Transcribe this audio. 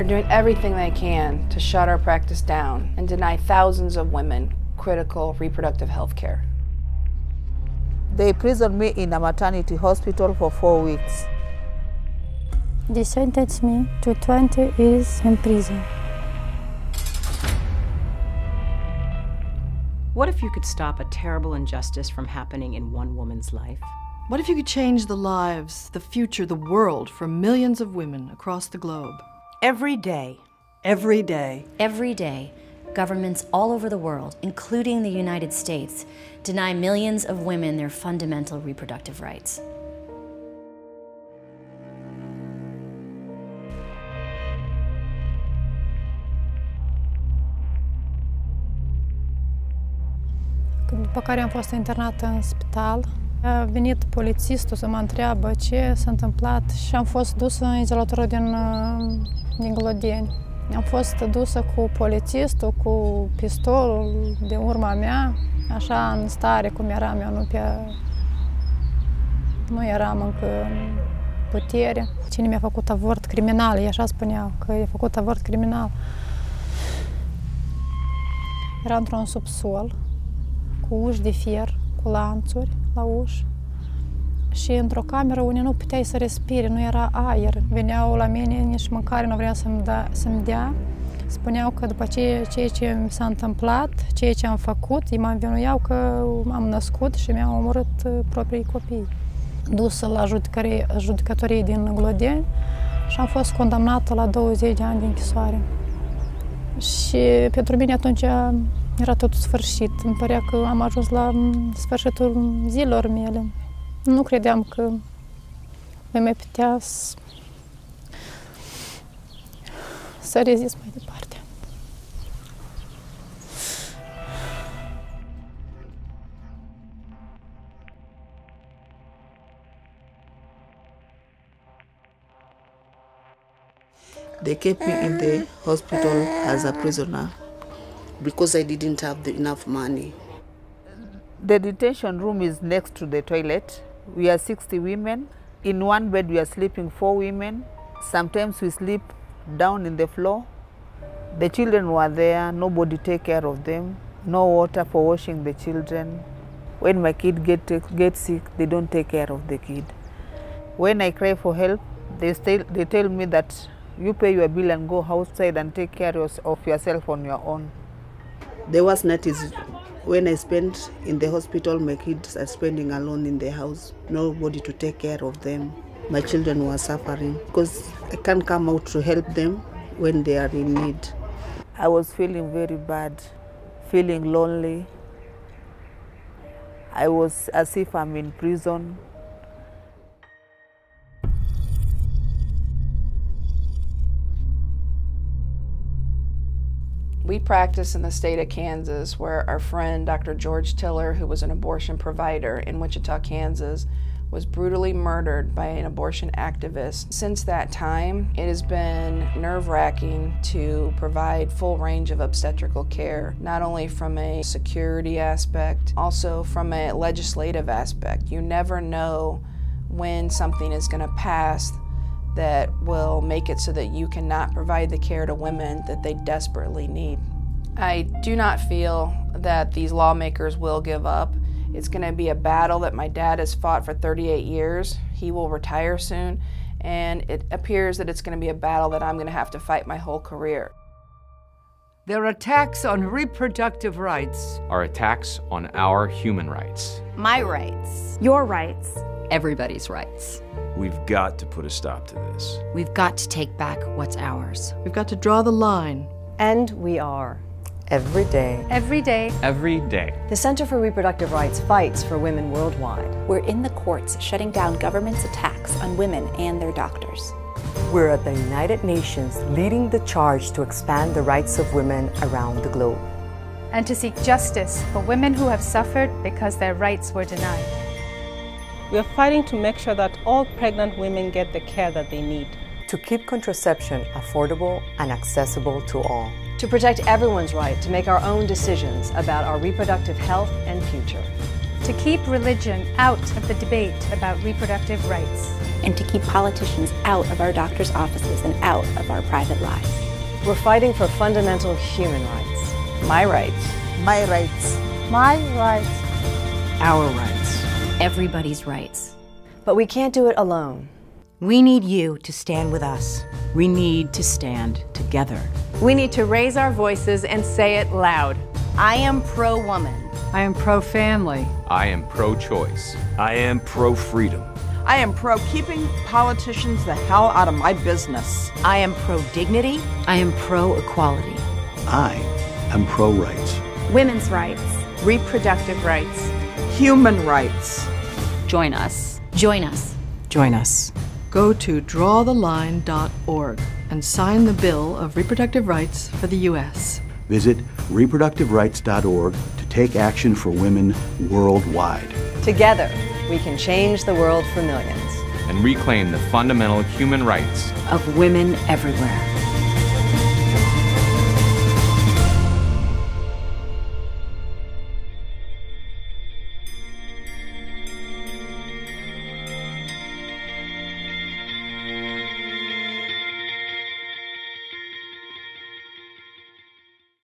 are doing everything they can to shut our practice down and deny thousands of women critical reproductive health care. They imprisoned me in a maternity hospital for four weeks. They sentenced me to 20 years in prison. What if you could stop a terrible injustice from happening in one woman's life? What if you could change the lives, the future, the world for millions of women across the globe? Every day. Every day. Every day, governments all over the world, including the United States, deny millions of women their fundamental reproductive rights. După care am fost internată în spital, a venit polițistul să mă întreabă ce s-a întâmplat și am fost dusă în izolatorul din, uh, uh, din Glodeni. Am fost dusă cu polițistul, cu pistolul de urma mea, așa în stare cum eram eu, nu pe... Nu eram încă în putere. Cine mi-a făcut avort criminal, ei așa spuneau, că i-a făcut avort criminal. Era într-un subsol, cu uși de fier, cu lanțuri la uși. Și într-o cameră unde nu puteai să respiri, nu era aer. Veneau la mine, nici mâncare nu vrea să-mi, da, să-mi dea. Spuneau că după ce, ceea ce mi s-a întâmplat, ceea ce am făcut, ei mă învinuiau că am născut și mi-au omorât uh, proprii copii. Dusă la judecătorii din Glodeni și am fost condamnată la 20 de ani de închisoare. Și pentru mine atunci era tot sfârșit. Îmi părea că am ajuns la sfârșitul zilor mele. Nu credeam că voi mai putea să, să rezist mai departe. They kept me in the hospital as a prisoner because I didn't have the, enough money. The detention room is next to the toilet. We are 60 women. In one bed, we are sleeping four women. Sometimes we sleep down in the floor. The children were there, nobody take care of them, no water for washing the children. When my kid get, get sick, they don't take care of the kid. When I cry for help, they, still, they tell me that you pay your bill and go outside and take care of yourself on your own. The worst night is when I spent in the hospital, my kids are spending alone in the house, nobody to take care of them. My children were suffering because I can't come out to help them when they are in need. I was feeling very bad, feeling lonely. I was as if I'm in prison. We practice in the state of Kansas where our friend Dr. George Tiller, who was an abortion provider in Wichita, Kansas, was brutally murdered by an abortion activist. Since that time, it has been nerve wracking to provide full range of obstetrical care, not only from a security aspect, also from a legislative aspect. You never know when something is going to pass that will make it so that you cannot provide the care to women that they desperately need. I do not feel that these lawmakers will give up. It's going to be a battle that my dad has fought for 38 years. He will retire soon, and it appears that it's going to be a battle that I'm going to have to fight my whole career. Their attacks on reproductive rights are attacks on our human rights. My rights. Your rights. Everybody's rights. We've got to put a stop to this. We've got to take back what's ours. We've got to draw the line. And we are. Every day. Every day. Every day. The Center for Reproductive Rights fights for women worldwide. We're in the courts shutting down government's attacks on women and their doctors. We're at the United Nations leading the charge to expand the rights of women around the globe. And to seek justice for women who have suffered because their rights were denied. We are fighting to make sure that all pregnant women get the care that they need. To keep contraception affordable and accessible to all. To protect everyone's right to make our own decisions about our reproductive health and future. To keep religion out of the debate about reproductive rights. and to keep politicians out of our doctors' offices and out of our private lives. We're fighting for fundamental human rights. My rights. My rights. My rights. Our rights. Everybody's rights. But we can't do it alone. We need you to stand with us. We need to stand together. We need to raise our voices and say it loud. I am pro woman. I am pro family. I am pro choice. I am pro freedom. I am pro keeping politicians the hell out of my business. I am pro dignity. I am pro equality. I am pro rights. Women's rights. Reproductive rights. Human rights. Join us. Join us. Join us. Go to drawtheline.org and sign the Bill of Reproductive Rights for the U.S. Visit reproductiverights.org to take action for women worldwide. Together, we can change the world for millions. And reclaim the fundamental human rights of women everywhere.